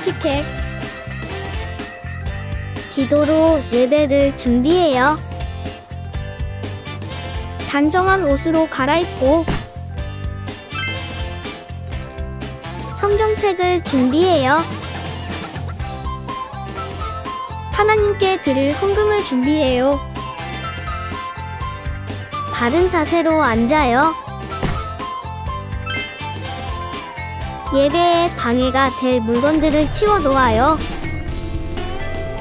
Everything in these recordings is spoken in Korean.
칙칙해. 기도로 예배를 준비해요. 단정한 옷으로 갈아입고 성경책을 준비해요. 하나님께 드릴 헌금을 준비해요. 바른 자세로 앉아요. 예배에 방해가 될 물건들을 치워 놓아요.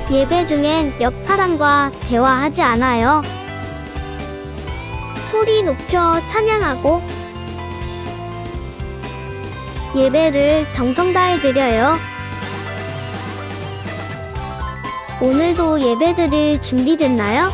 예배 중엔 옆 사람과 대화하지 않아요. 소리 높여 찬양하고 예배를 정성 다해 드려요. 오늘도 예배 드릴 준비됐나요?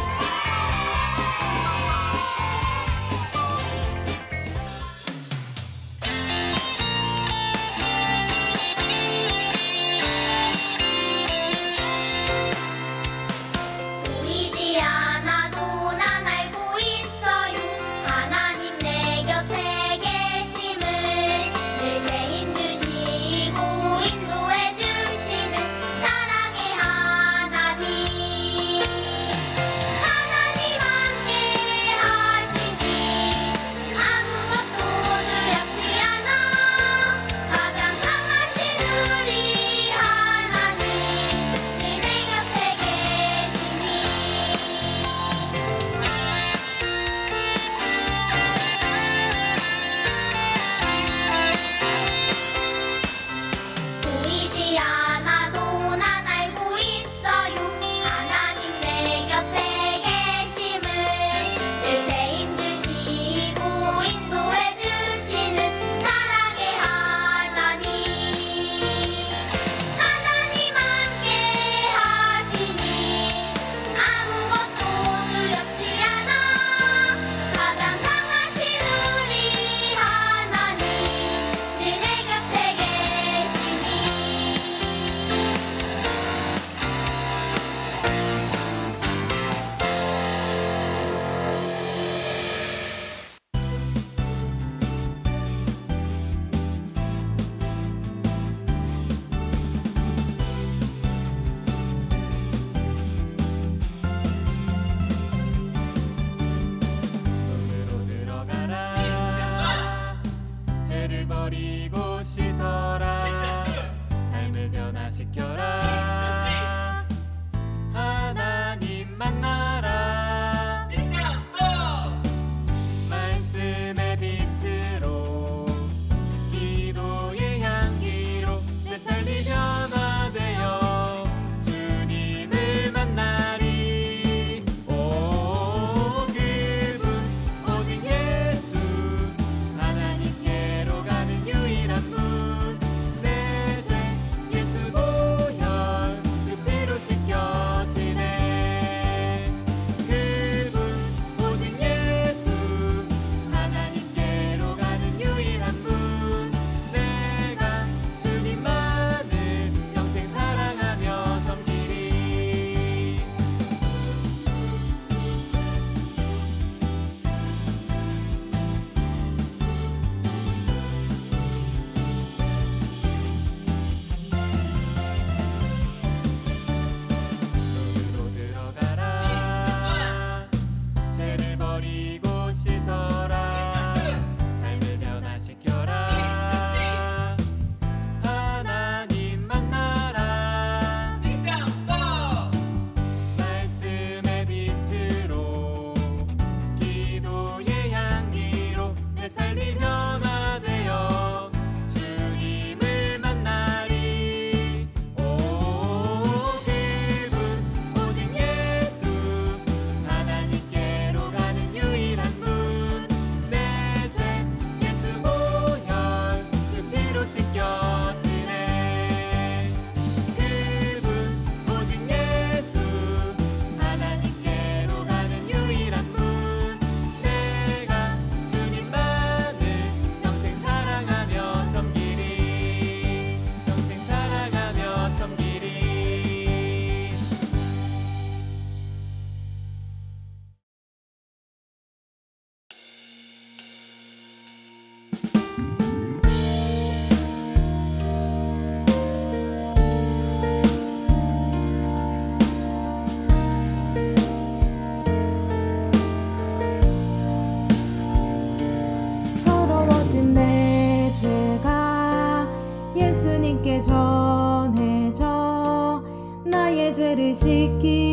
나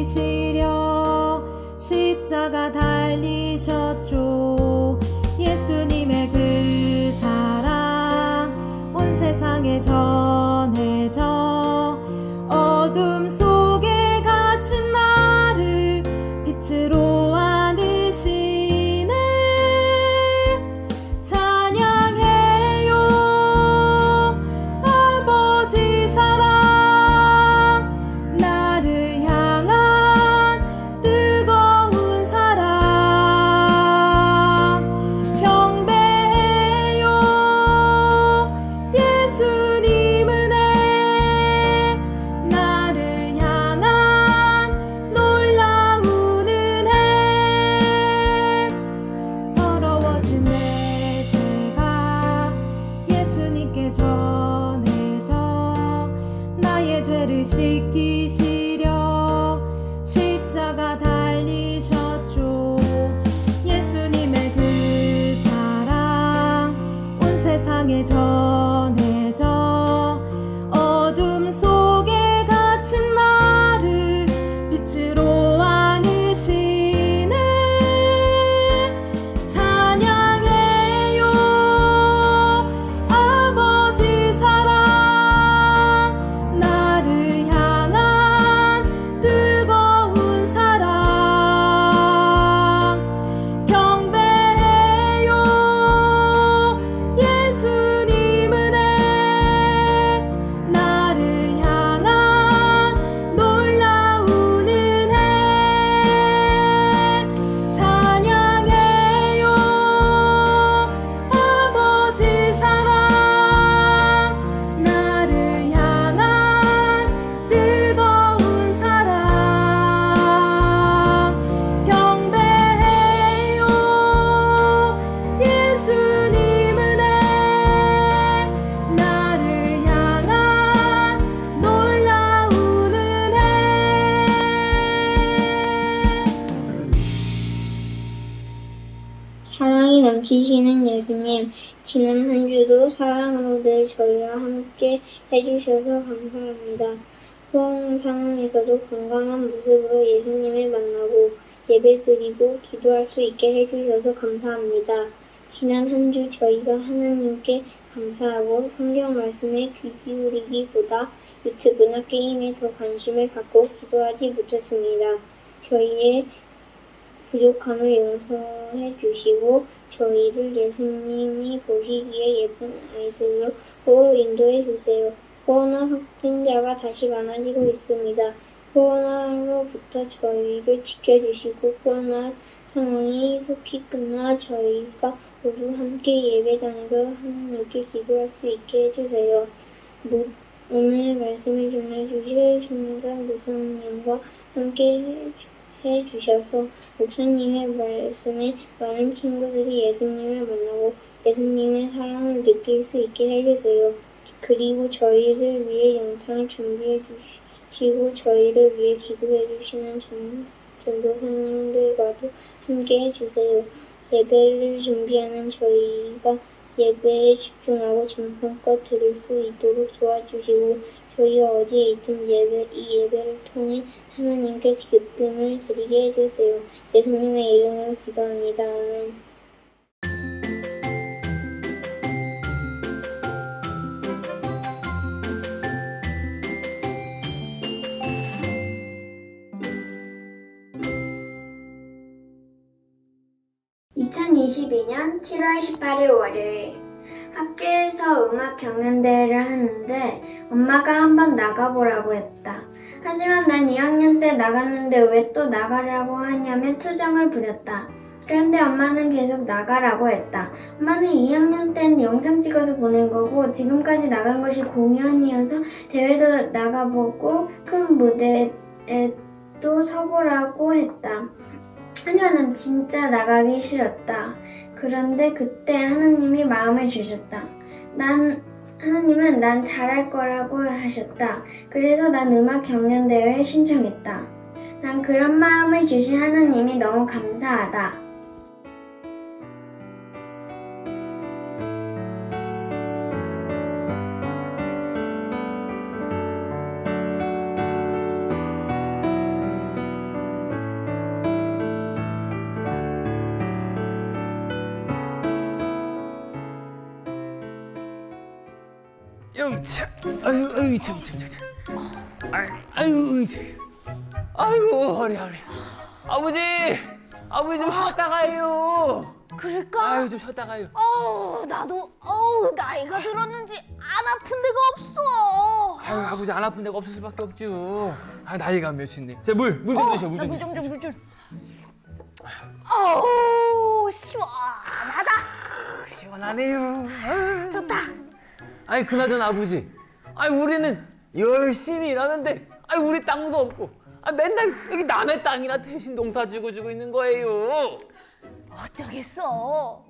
주셔서 감사합니다. 코로나 상황에서도 건강한 모습으로 예수님을 만나고 예배드리고 기도할 수 있게 해주셔서 감사합니다. 지난 한 주 저희가 하나님께 감사하고 성경 말씀에 귀 기울이기보다 유튜브나 게임에 더 관심을 갖고 기도하지 못했습니다. 저희의 부족함을 용서해 주시고 저희를 예수님이 보시기에 예쁜 아이들로 인도해 주세요. 코로나 확진자가 다시 많아지고 있습니다. 코로나로부터 저희를 지켜주시고 코로나 상황이 속히 끝나 저희가 모두 함께 예배당에서 하나님께 기도할 수 있게 해주세요. 모- 오늘 말씀을 전해주실 신상 목사님과 함께 해주셔서 목사님의 말씀에 많은 친구들이 예수님을 만나고 예수님의 사랑을 느낄 수 있게 해주세요. 그리고 저희를 위해 영상을 준비해 주시고 저희를 위해 기도해 주시는 전, 전도사님들과도 함께 해주세요. 예배를 준비하는 저희가 예배에 집중하고 정성껏 드릴 수 있도록 도와주시고 저희가 어디에 있든 예배, 이 예배를 통해 하나님께 기쁨을 드리게 해주세요. 예수님의 이름으로 기도합니다. 아멘. (2022년 7월 18일) 월요일 학교에서 음악 경연대회를 하는데 엄마가 한번 나가보라고 했다. 하지만 난 2학년 때 나갔는데 왜 또 나가라고 하냐며 투정을 부렸다. 그런데 엄마는 계속 나가라고 했다. 엄마는 2학년 땐 영상 찍어서 보낸 거고 지금까지 나간 것이 공연이어서 대회도 나가보고 큰 무대에 또 서보라고 했다. 하지만 난 진짜 나가기 싫었다. 그런데 그때 하나님이 마음을 주셨다. 난 하나님은 난 잘할 거라고 하셨다. 그래서 난 음악 경연대회에 신청했다. 난 그런 마음을 주신 하나님이 너무 감사하다. 참 아유 아유 참참 참 아유 아유 참. 아이고 허리 허리. 아버지 아버지 좀 쉬었다 가요. 그럴까? 아유 좀 쉬었다 가요. 어우, 나도 어우, 나이가 들었는지 안 아픈 데가 없어. 아유 아버지 안 아픈 데가 없을 수밖에 없죠. 아 나이가 몇인데. 자 물 물 좀 드셔 물 좀 드셔 물좀좀 물 좀. 어우, 시원하다. 시원하네요. 좋다 아니 그나저나 아버지 아니 우리는 열심히 일하는데 아니 우리 땅도 없고 아 맨날 여기 남의 땅이나 대신 농사 지고 주고 있는 거예요 어쩌겠어.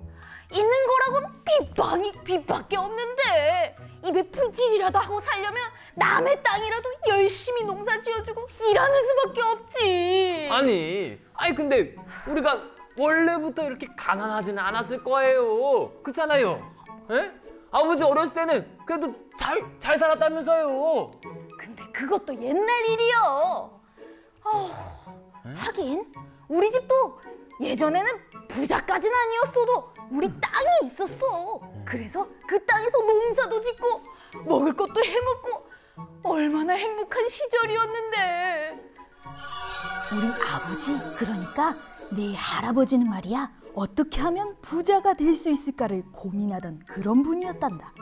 있는 거라곤 빚방이 빚밖에 없는데 입에 풀칠이라도 하고 살려면 남의 땅이라도 열심히 농사 지어주고 일하는 수밖에 없지. 아니, 아니 근데 우리가 원래부터 이렇게 가난하지는 않았을 거예요. 그렇잖아요. 예? 아버지 어렸을 때는 그래도 잘, 잘 살았다면서요. 근데 그것도 옛날 일이요. 어, 하긴 우리 집도 예전에는 부자까지는 아니었어도 우리 땅이 있었어. 그래서 그 땅에서 농사도 짓고 먹을 것도 해먹고 얼마나 행복한 시절이었는데. 우리 아버지 그러니까 내 할아버지는 말이야 어떻게 하면 부자가 될 수 있을까를 고민하던 그런 분이었단다.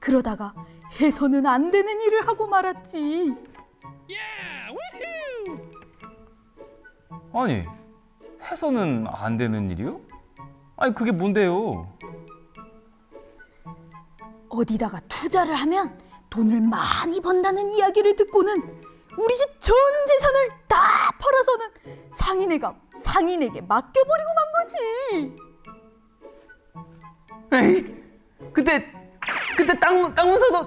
그러다가 해서는 안 되는 일을 하고 말았지. 아니, 해서는 안 되는 일이요? 아니 그게 뭔데요? 어디다가 투자를 하면 돈을 많이 번다는 이야기를 듣고는 우리 집 전 재산을 다 팔아서는 상인애가 상인에게 맡겨버리고 만 거지. 에이, 그때 그때 땅 땅문서도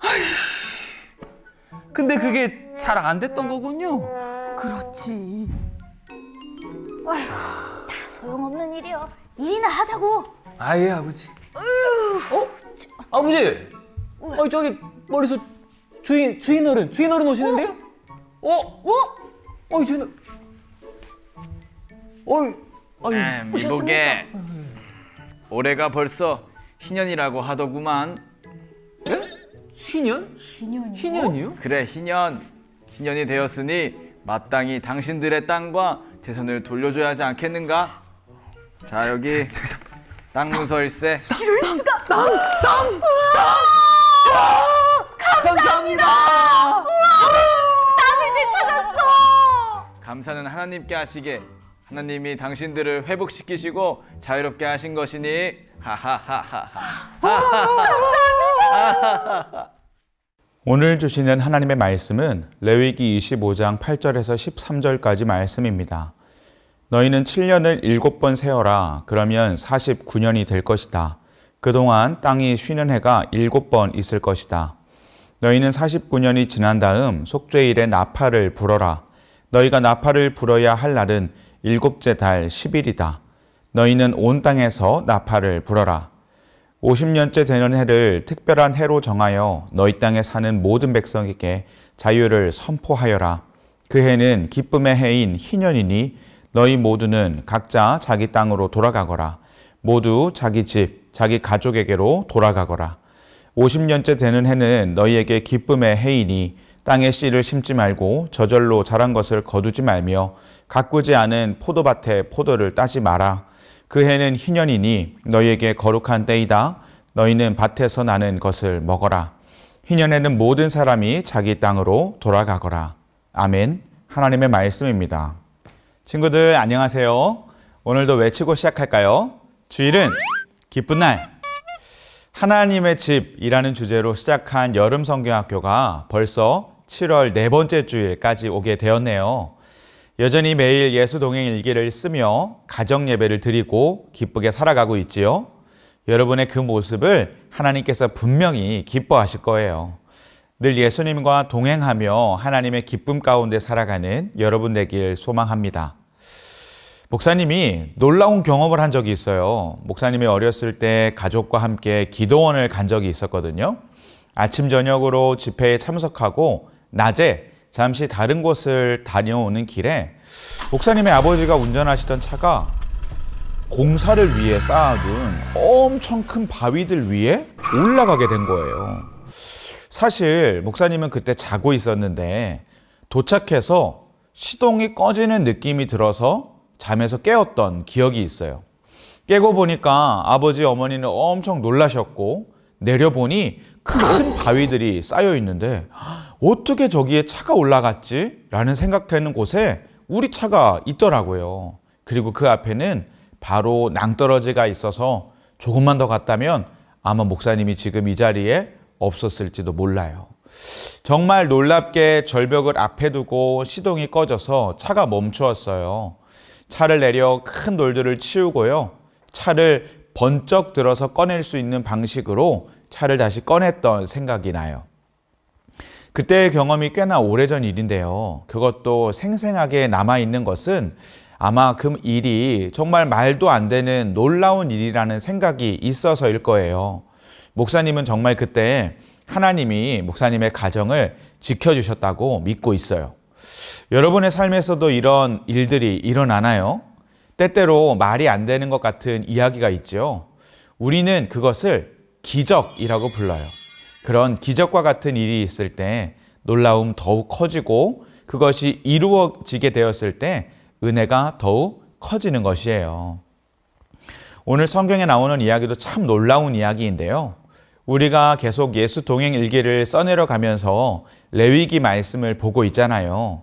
아휴, 근데 그게 잘 안 됐던 거군요. 그렇지. 소용없는 일이요. 일이나 하자고. 아예 아버지. 어? 아버지. 어 저기 머리서 주인 주인 어른 주인 어른 오시는데요? 어? 어? 어 주인 어른. 어이 아유 아, 미복에 올해가 벌써 희년이라고 하더구만. 예? 희년? 신년이. 희년이요? 그래 희년. 희년이 되었으니 마땅히 당신들의 땅과 재산을 돌려줘야 하지 않겠는가? 자 여기 땅 문서일세. 감사합니다. 감사는 하나님께 하시게. 하나님이 당신들을 회복시키시고 자유롭게 하신 것이니 하하하하하. 오늘 주시는 하나님의 말씀은 레위기 25장 8절에서 13절까지 말씀입니다. 너희는 7년을 7번 세어라. 그러면 49년이 될 것이다. 그동안 땅이 쉬는 해가 7번 있을 것이다. 너희는 49년이 지난 다음 속죄일에 나팔을 불어라. 너희가 나팔을 불어야 할 날은 일곱째 달 10일이다. 너희는 온 땅에서 나팔을 불어라. 50년째 되는 해를 특별한 해로 정하여 너희 땅에 사는 모든 백성에게 자유를 선포하여라. 그 해는 기쁨의 해인 희년이니 너희 모두는 각자 자기 땅으로 돌아가거라. 모두 자기 집, 자기 가족에게로 돌아가거라. 50년째 되는 해는 너희에게 기쁨의 해이니 땅에 씨를 심지 말고 저절로 자란 것을 거두지 말며 가꾸지 않은 포도밭에 포도를 따지 마라. 그 해는 희년이니 너희에게 거룩한 때이다. 너희는 밭에서 나는 것을 먹어라. 희년에는 모든 사람이 자기 땅으로 돌아가거라. 아멘. 하나님의 말씀입니다. 친구들 안녕하세요. 오늘도 외치고 시작할까요? 주일은 기쁜 날. 하나님의 집이라는 주제로 시작한 여름 성경학교가 벌써 7월 네 번째 주일까지 오게 되었네요. 여전히 매일 예수 동행 일기를 쓰며 가정 예배를 드리고 기쁘게 살아가고 있지요. 여러분의 그 모습을 하나님께서 분명히 기뻐하실 거예요. 늘 예수님과 동행하며 하나님의 기쁨 가운데 살아가는 여러분 되길 소망합니다. 목사님이 놀라운 경험을 한 적이 있어요. 목사님이 어렸을 때 가족과 함께 기도원을 간 적이 있었거든요. 아침 저녁으로 집회에 참석하고 낮에 잠시 다른 곳을 다녀오는 길에 목사님의 아버지가 운전하시던 차가 공사를 위해 쌓아둔 엄청 큰 바위들 위에 올라가게 된 거예요. 사실 목사님은 그때 자고 있었는데 도착해서 시동이 꺼지는 느낌이 들어서 잠에서 깨었던 기억이 있어요. 깨고 보니까 아버지 어머니는 엄청 놀라셨고 내려보니 큰 바위들이 쌓여 있는데 어떻게 저기에 차가 올라갔지? 라는 생각하는 곳에 우리 차가 있더라고요. 그리고 그 앞에는 바로 낭떠러지가 있어서 조금만 더 갔다면 아마 목사님이 지금 이 자리에 없었을지도 몰라요. 정말 놀랍게 절벽을 앞에 두고 시동이 꺼져서 차가 멈추었어요. 차를 내려 큰 돌들을 치우고요. 차를 번쩍 들어서 꺼낼 수 있는 방식으로 차를 다시 꺼냈던 생각이 나요. 그때의 경험이 꽤나 오래전 일인데요. 그것도 생생하게 남아있는 것은 아마 그 일이 정말 말도 안 되는 놀라운 일이라는 생각이 있어서일 거예요. 목사님은 정말 그때 하나님이 목사님의 가정을 지켜주셨다고 믿고 있어요. 여러분의 삶에서도 이런 일들이 일어나나요? 때때로 말이 안 되는 것 같은 이야기가 있죠. 우리는 그것을 기적이라고 불러요. 그런 기적과 같은 일이 있을 때 놀라움 더욱 커지고 그것이 이루어지게 되었을 때 은혜가 더욱 커지는 것이에요. 오늘 성경에 나오는 이야기도 참 놀라운 이야기인데요. 우리가 계속 예수 동행 일기를 써내려 가면서 레위기 말씀을 보고 있잖아요.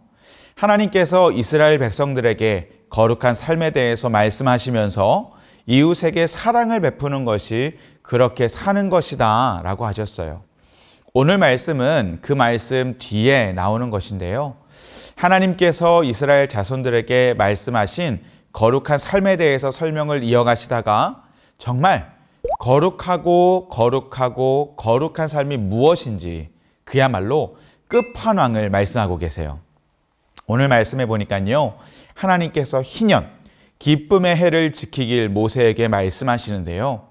하나님께서 이스라엘 백성들에게 거룩한 삶에 대해서 말씀하시면서 이웃에게 사랑을 베푸는 것이 그렇게 사는 것이다 라고 하셨어요. 오늘 말씀은 그 말씀 뒤에 나오는 것인데요. 하나님께서 이스라엘 자손들에게 말씀하신 거룩한 삶에 대해서 설명을 이어가시다가 정말 거룩하고 거룩하고 거룩한 삶이 무엇인지 그야말로 끝판왕을 말씀하고 계세요. 오늘 말씀해 보니까요. 하나님께서 희년, 기쁨의 해를 지키길 모세에게 말씀하시는데요.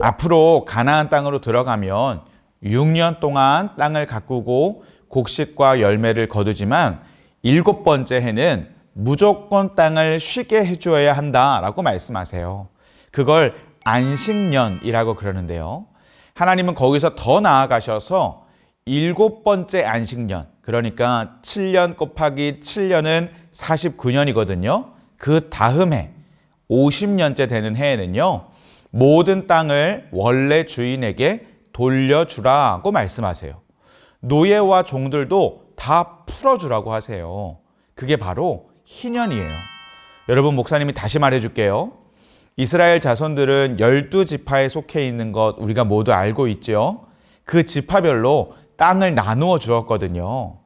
앞으로 가나안 땅으로 들어가면 6년 동안 땅을 가꾸고 곡식과 열매를 거두지만 일곱 번째 해는 무조건 땅을 쉬게 해주어야 한다라고 말씀하세요. 그걸 안식년이라고 그러는데요. 하나님은 거기서 더 나아가셔서 일곱 번째 안식년, 그러니까 7년 곱하기 7년은 49년이거든요. 그 다음 해, 50년째 되는 해에는요, 모든 땅을 원래 주인에게 돌려주라고 말씀하세요. 노예와 종들도 다 풀어주라고 하세요. 그게 바로 희년이에요. 여러분, 목사님이 다시 말해줄게요. 이스라엘 자손들은 열두 지파에 속해 있는 것 우리가 모두 알고 있죠. 그 지파별로 땅을 나누어 주었거든요.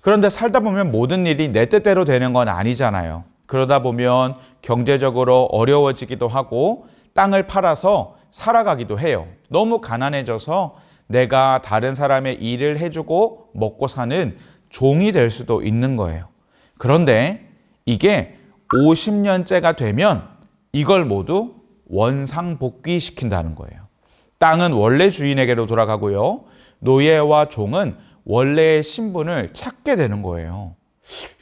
그런데 살다 보면 모든 일이 내 뜻대로 되는 건 아니잖아요. 그러다 보면 경제적으로 어려워지기도 하고 땅을 팔아서 살아가기도 해요. 너무 가난해져서 내가 다른 사람의 일을 해주고 먹고 사는 종이 될 수도 있는 거예요. 그런데 이게 50년째가 되면 이걸 모두 원상복귀 시킨다는 거예요. 땅은 원래 주인에게로 돌아가고요. 노예와 종은 원래의 신분을 찾게 되는 거예요.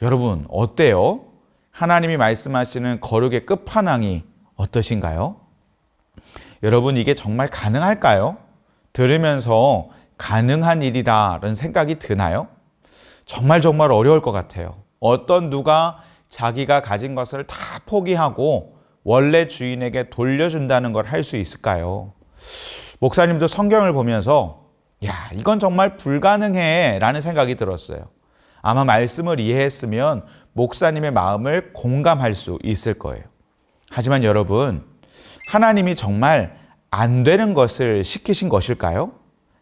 여러분, 어때요? 하나님이 말씀하시는 거룩의 끝판왕이 어떠신가요? 여러분, 이게 정말 가능할까요? 들으면서 가능한 일이라는 생각이 드나요? 정말 정말 어려울 것 같아요. 어떤 누가 자기가 가진 것을 다 포기하고 원래 주인에게 돌려준다는 걸 할 수 있을까요? 목사님도 성경을 보면서 야, 이건 정말 불가능해 라는 생각이 들었어요. 아마 말씀을 이해했으면 목사님의 마음을 공감할 수 있을 거예요. 하지만 여러분, 하나님이 정말 안 되는 것을 시키신 것일까요?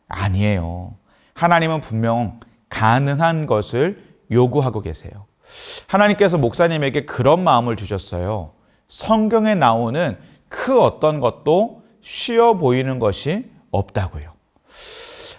아니에요. 하나님은 분명 가능한 것을 요구하고 계세요. 하나님께서 목사님에게 그런 마음을 주셨어요. 성경에 나오는 그 어떤 것도 쉬워 보이는 것이 없다고요.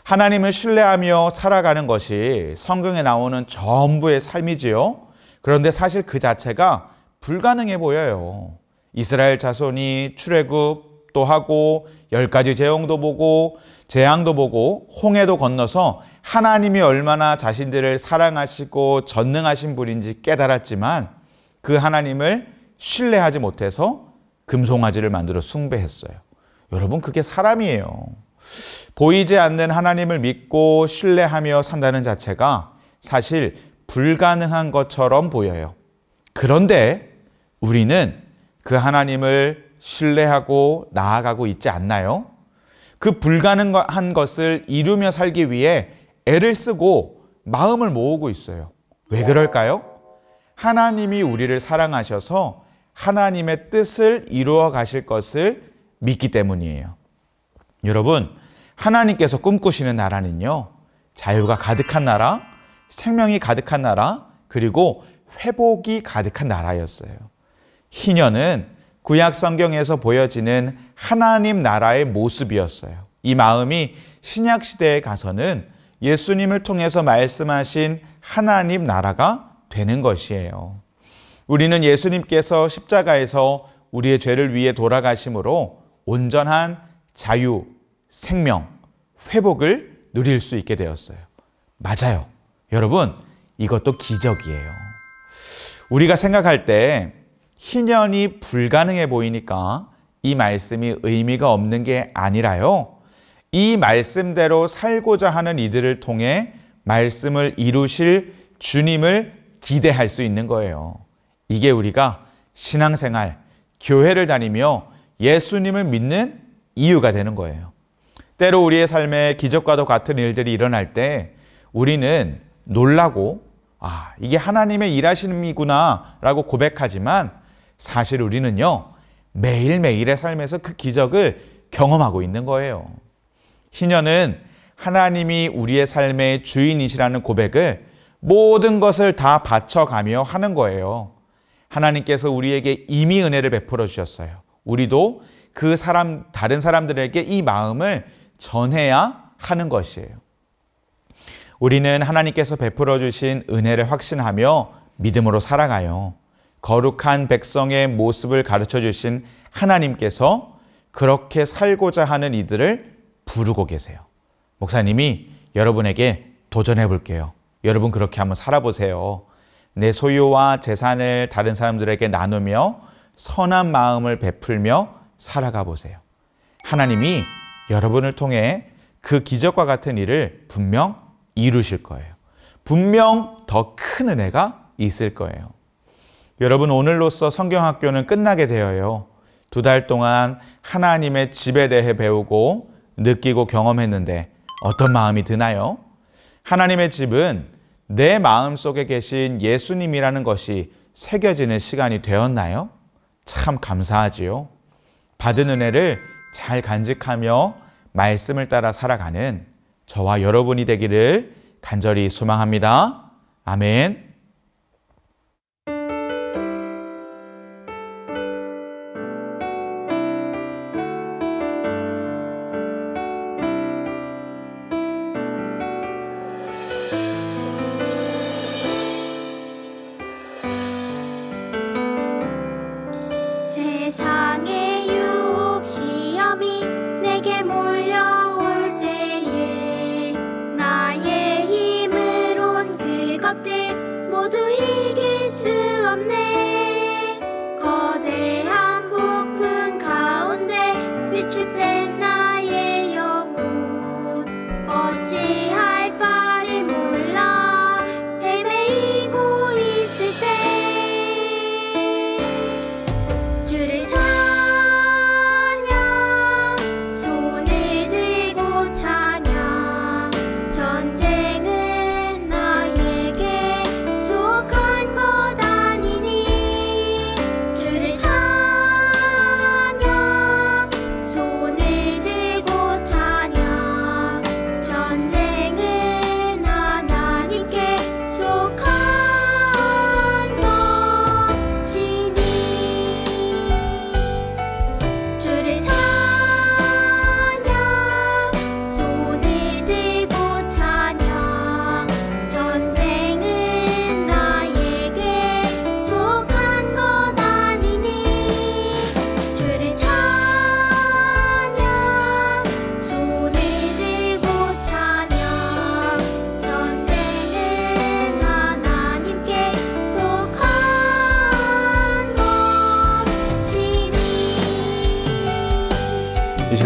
하나님을 신뢰하며 살아가는 것이 성경에 나오는 전부의 삶이지요. 그런데 사실 그 자체가 불가능해 보여요. 이스라엘 자손이 출애굽도 하고 열 가지 재앙도 보고 재앙도 보고 홍해도 건너서 하나님이 얼마나 자신들을 사랑하시고 전능하신 분인지 깨달았지만 그 하나님을 신뢰하지 못해서 금송아지를 만들어 숭배했어요. 여러분 그게 사람이에요. 보이지 않는 하나님을 믿고 신뢰하며 산다는 자체가 사실 불가능한 것처럼 보여요. 그런데 우리는 그 하나님을 신뢰하고 나아가고 있지 않나요? 그 불가능한 것을 이루며 살기 위해 애를 쓰고 마음을 모으고 있어요. 왜 그럴까요? 하나님이 우리를 사랑하셔서 하나님의 뜻을 이루어 가실 것을 믿기 때문이에요. 여러분, 하나님께서 꿈꾸시는 나라는요, 자유가 가득한 나라, 생명이 가득한 나라, 그리고 회복이 가득한 나라였어요. 희년은 구약 성경에서 보여지는 하나님 나라의 모습이었어요. 이 마음이 신약 시대에 가서는 예수님을 통해서 말씀하신 하나님 나라가 되는 것이에요. 우리는 예수님께서 십자가에서 우리의 죄를 위해 돌아가심으로 온전한 자유, 생명, 회복을 누릴 수 있게 되었어요. 맞아요. 여러분, 이것도 기적이에요. 우리가 생각할 때 희년이 불가능해 보이니까 이 말씀이 의미가 없는 게 아니라요. 이 말씀대로 살고자 하는 이들을 통해 말씀을 이루실 주님을 기대할 수 있는 거예요. 이게 우리가 신앙생활, 교회를 다니며 예수님을 믿는 이유가 되는 거예요. 때로 우리의 삶에 기적과도 같은 일들이 일어날 때 우리는 놀라고 아, 이게 하나님의 일하심이구나 라고 고백하지만 사실 우리는요, 매일매일의 삶에서 그 기적을 경험하고 있는 거예요. 희년은 하나님이 우리의 삶의 주인이시라는 고백을 모든 것을 다 바쳐가며 하는 거예요. 하나님께서 우리에게 이미 은혜를 베풀어 주셨어요. 우리도 그 사람, 다른 사람들에게 이 마음을 전해야 하는 것이에요. 우리는 하나님께서 베풀어 주신 은혜를 확신하며 믿음으로 살아가요. 거룩한 백성의 모습을 가르쳐 주신 하나님께서 그렇게 살고자 하는 이들을 부르고 계세요. 목사님이 여러분에게 도전해 볼게요. 여러분 그렇게 한번 살아보세요. 내 소유와 재산을 다른 사람들에게 나누며 선한 마음을 베풀며 살아가 보세요. 하나님이 여러분을 통해 그 기적과 같은 일을 분명 이루실 거예요. 분명 더 큰 은혜가 있을 거예요. 여러분 오늘로써 성경학교는 끝나게 되어요. 두 달 동안 하나님의 집에 대해 배우고 느끼고 경험했는데 어떤 마음이 드나요? 하나님의 집은 내 마음 속에 계신 예수님이라는 것이 새겨지는 시간이 되었나요? 참 감사하지요. 받은 은혜를 잘 간직하며 말씀을 따라 살아가는 저와 여러분이 되기를 간절히 소망합니다. 아멘.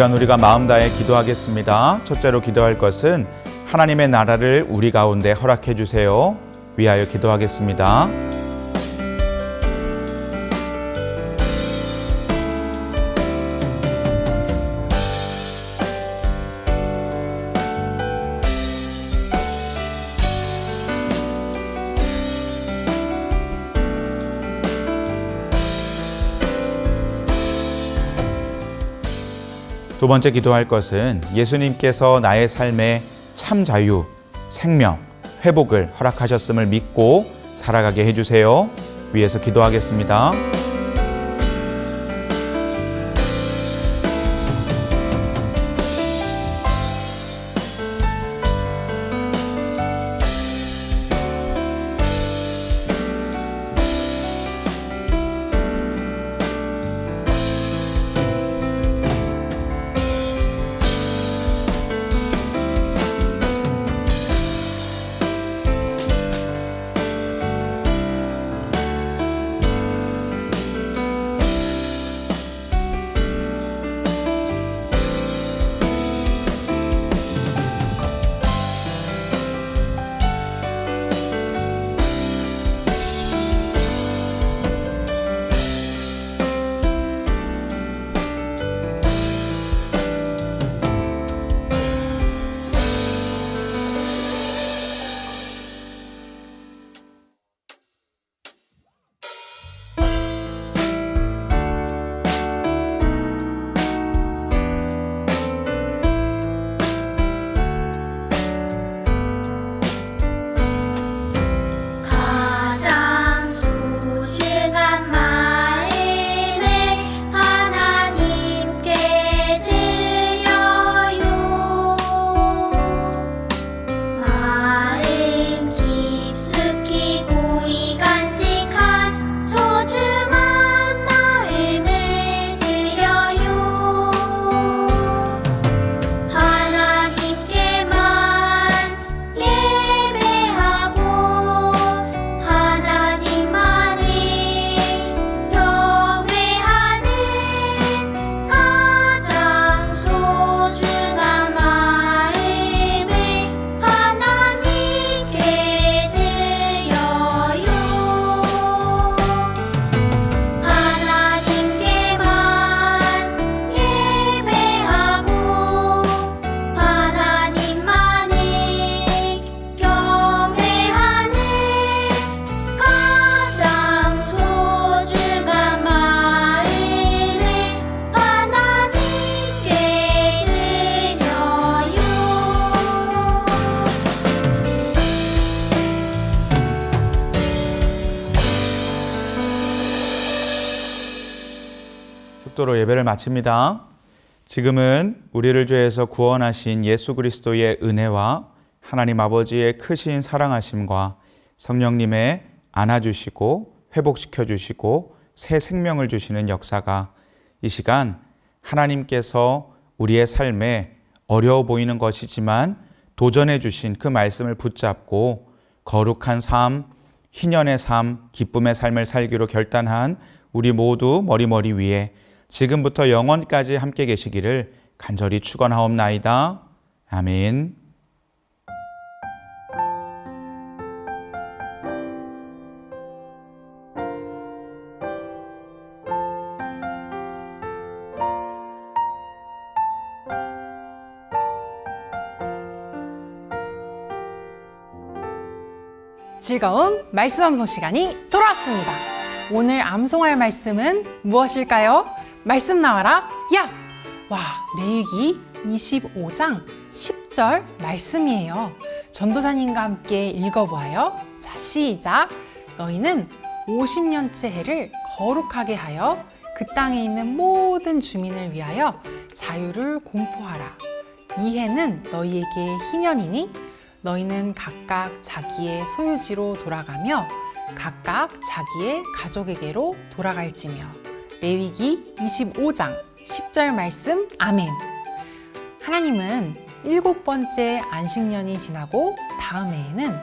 시간 우리가 마음 다해 기도하겠습니다. 첫째로 기도할 것은 하나님의 나라를 우리 가운데 허락해 주세요. 위하여 기도하겠습니다. 두 번째 기도할 것은 예수님께서 나의 삶에 참 자유, 생명, 회복을 허락하셨음을 믿고 살아가게 해주세요. 위에서 기도하겠습니다. 축도로 예배를 마칩니다. 지금은 우리를 죄에서 구원하신 예수 그리스도의 은혜와 하나님 아버지의 크신 사랑하심과 성령님의 안아주시고 회복시켜 주시고 새 생명을 주시는 역사가 이 시간 하나님께서 우리의 삶에 어려워 보이는 것이지만 도전해 주신 그 말씀을 붙잡고 거룩한 삶, 희년의 삶, 기쁨의 삶을 살기로 결단한 우리 모두 머리머리 위에 지금부터 영원까지 함께 계시기를 간절히 축원하옵나이다. 아멘. 즐거운 말씀 암송 시간이 돌아왔습니다. 오늘 암송할 말씀은 무엇일까요? 말씀 나와라, 야! 와, 레위기 25장 10절 말씀이에요. 전도사님과 함께 읽어보아요. 자, 시작! 너희는 50년째 해를 거룩하게 하여 그 땅에 있는 모든 주민을 위하여 자유를 공포하라. 이 해는 너희에게 희년이니 너희는 각각 자기의 소유지로 돌아가며 각각 자기의 가족에게로 돌아갈지며 레위기 25장 10절 말씀 아멘 하나님은 일곱 번째 안식년이 지나고 다음 해에는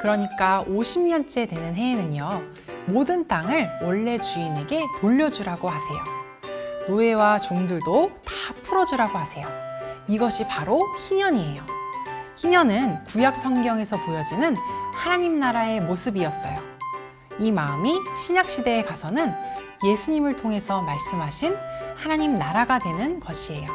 그러니까 50년째 되는 해에는요 모든 땅을 원래 주인에게 돌려주라고 하세요 노예와 종들도 다 풀어주라고 하세요. 이것이 바로 희년이에요. 희년은 구약 성경에서 보여지는 하나님 나라의 모습이었어요. 이 마음이 신약 시대에 가서는 예수님을 통해서 말씀하신 하나님 나라가 되는 것이에요.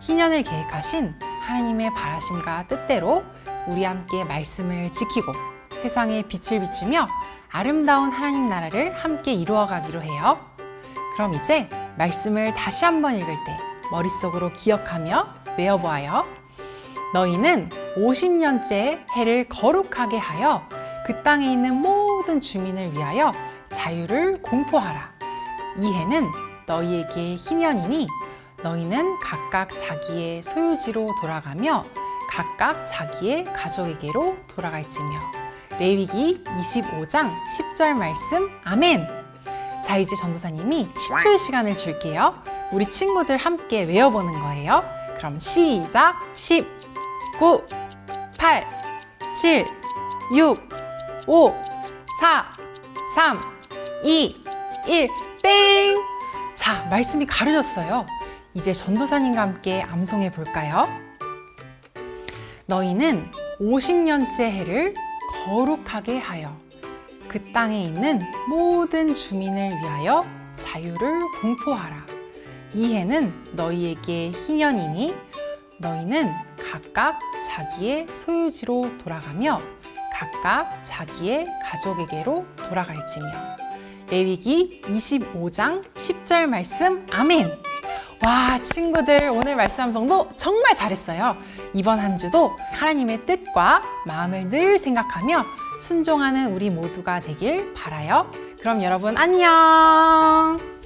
희년을 계획하신 하나님의 바라심과 뜻대로 우리 함께 말씀을 지키고 세상에 빛을 비추며 아름다운 하나님 나라를 함께 이루어가기로 해요. 그럼 이제 말씀을 다시 한번 읽을 때 머릿속으로 기억하며 외워보아요. 너희는 50년째 해를 거룩하게 하여 그 땅에 있는 모든 주민을 위하여 자유를 공포하라. 이 해는 너희에게 희년이니 너희는 각각 자기의 소유지로 돌아가며 각각 자기의 가족에게로 돌아갈지며. 레위기 25장 10절 말씀. 아멘. 자 이제 전도사님이 10초의 시간을 줄게요. 우리 친구들 함께 외워보는 거예요. 그럼 시작. 10 9 8 7 6 5 4 3 2 1 땡! 자, 말씀이 가려졌어요. 이제 전도사님과 함께 암송해 볼까요? 너희는 50년째 해를 거룩하게 하여 그 땅에 있는 모든 주민을 위하여 자유를 공포하라. 이 해는 너희에게 희년이니 너희는 각각 자기의 소유지로 돌아가며 각각 자기의 가족에게로 돌아갈지며 레위기 25장 10절 말씀 아멘. 와, 친구들 오늘 말씀 암송도 정말 잘했어요. 이번 한 주도 하나님의 뜻과 마음을 늘 생각하며 순종하는 우리 모두가 되길 바라요. 그럼 여러분 안녕.